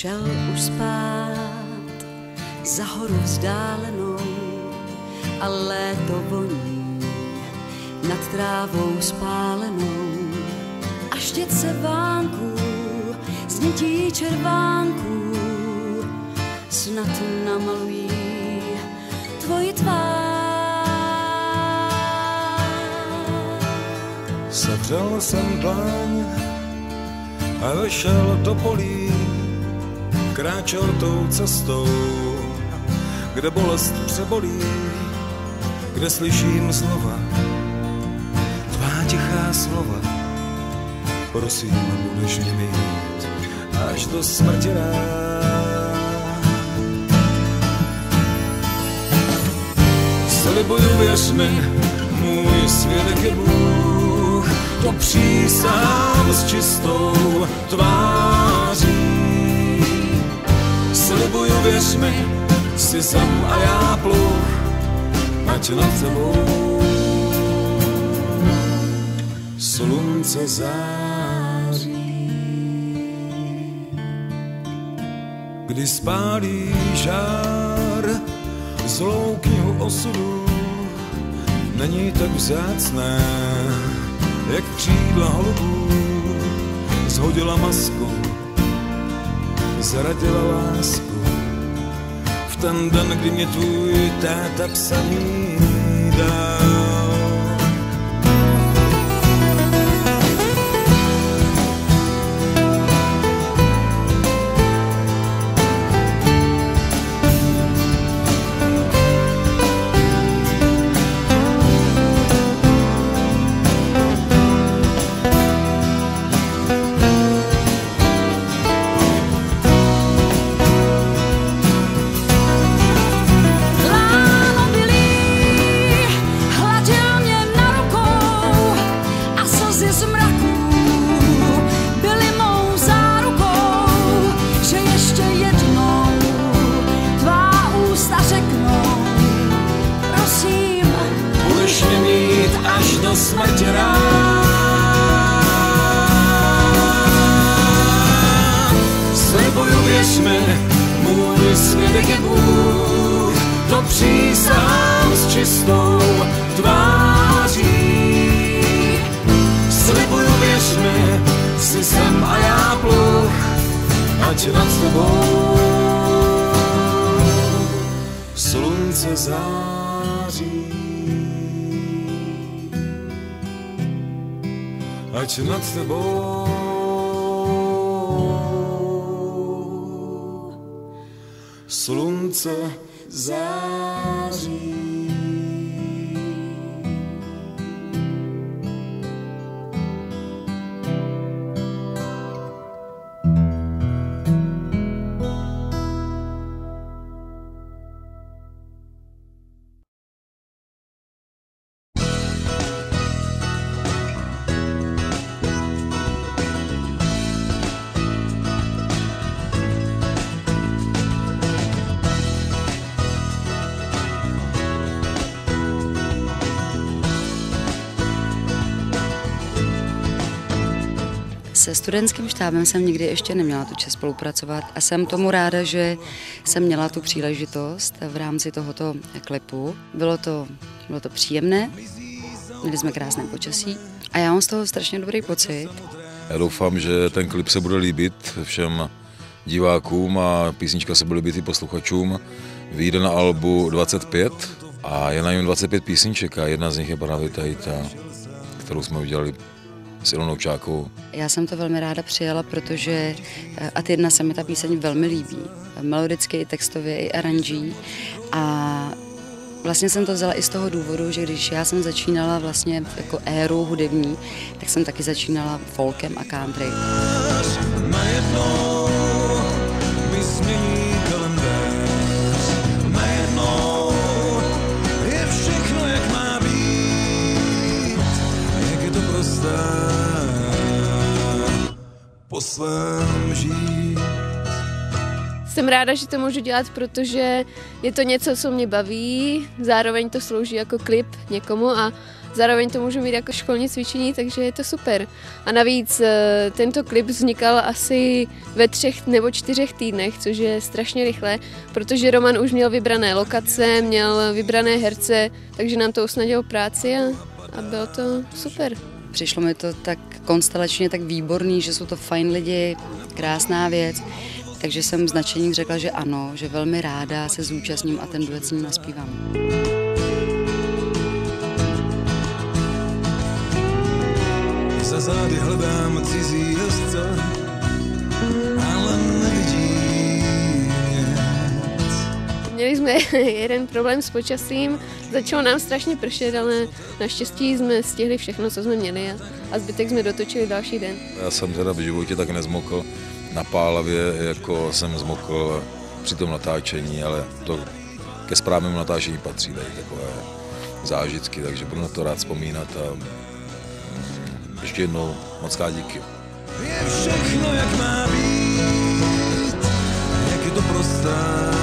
šel už spát. Za horu vzdálenou a léto voní nad trávou spálenou. A štětce vánků z nití červánků snad namalují tvoji tvář. Sevřel jsem dlaň a vešel do polí, kráčel tou cestou, kde bolest přebolí, kde slyším slova, tvá tichá slova. Prosím, budeš mě mít až do smrti rád. Slibuju, věř mi, můj svědek je Bůh, to přísám s čistou tváří. Věř mi, jsi zem a já pluh, ať nad tebou slunce září. Kdy spálí žár zlou knihu osudu, není tak vzácné, jak křídla holubů. Zhodila masku, zradila lásku, grįžtant, nagrinėtų į tą tapsamybę. Do smrti rád. Slibuju, věř mi, můj svědek je Bůh, to přísám s čistou tváří. Slibuju, věř mi, jsi sem a já pluh, ať nad tebou slunce září. Ať nad tebou slunce září. Se studentským štábem jsem nikdy ještě neměla tu čest spolupracovat a jsem tomu ráda, že jsem měla tu příležitost v rámci tohoto klipu. Bylo to, bylo to příjemné, měli jsme krásné počasí a já mám z toho strašně dobrý pocit. Já doufám, že ten klip se bude líbit všem divákům a písnička se bude líbit i posluchačům. Vyjde na albu 25 a je na něm 25 písniček a jedna z nich je právě tady ta, kterou jsme udělali s Ilonou Čákovou. Já jsem to velmi ráda přijala, protože eh, a ty jedna se mi ta píseň velmi líbí. Melodicky, i textově, i aranží. A vlastně jsem to vzala i z toho důvodu, že když já jsem začínala vlastně jako éru hudební, tak jsem taky začínala folkem a country. Najednou mi změní svém žít. Jsem ráda, že to můžu dělat, protože je to něco, co mě baví, zároveň to slouží jako klip někomu a zároveň to můžu mít jako školní cvičení, takže je to super. A navíc eh, tento klip vznikal asi ve třech nebo čtyřech týdnech, což je strašně rychle, protože Roman už měl vybrané lokace, měl vybrané herce, takže nám to usnadilo práci a, a bylo to super. Přišlo mi to tak konstelačně tak výborný, že jsou to fajn lidi, krásná věc. Takže jsem značením řekla, že ano, že velmi ráda se zúčastním a ten duet s ním naspívám. Za zády hledám cizí jezdce, Měli jsme jeden problém s počasím, začalo nám strašně pršet, ale naštěstí jsme stihli všechno, co jsme měli a, a zbytek jsme dotočili další den. Já jsem teda v životě tak nezmokl na pálavě, jako jsem zmokl při tom natáčení, ale to ke správnému natáčení patří tady takové zážitky, takže budu na to rád vzpomínat a mm, ještě jednou moc krát díky. Je všechno, jak má být, jak je to prosté.